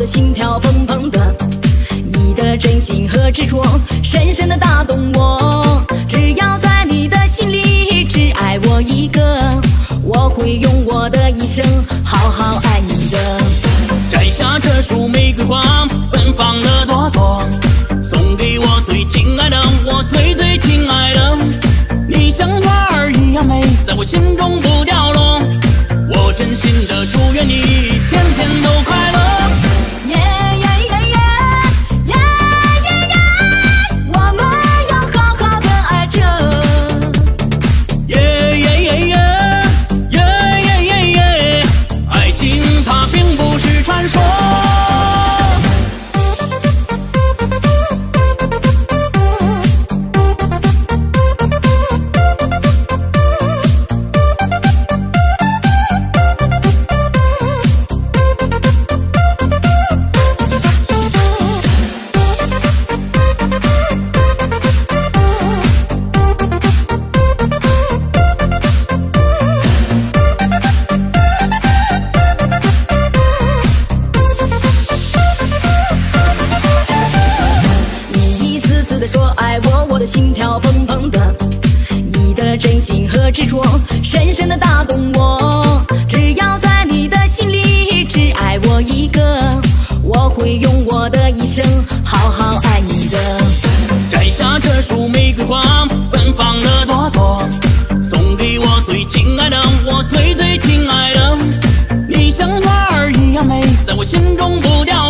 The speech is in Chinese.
的心跳砰砰的。你的真心和执着，深深的打动我。只要在你的心里只爱我一个，我会用我的一生好好爱你的。摘下这束玫瑰花，芬芳的朵朵，送给我最亲爱的，我最最亲爱的。你像花儿一样美，在我心中不掉。心跳砰砰的。你的真心和执着，深深的打动我。只要在你的心里，只爱我一个，我会用我的一生好好爱你的。摘下这束玫瑰花，芬芳的朵朵，送给我最亲爱的，我最最亲爱的。你像花儿一样美，在我心中不凋零。